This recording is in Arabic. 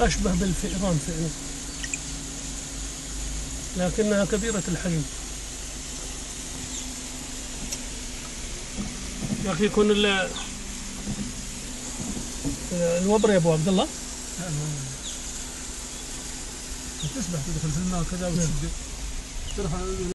أشبه بالفئران فعلا لكنها كبيرة الحجم. يا أخي يكون ال- الوبر يا أبو عبد الله. تسبح تدخل في الماء كذا وتشد ترفع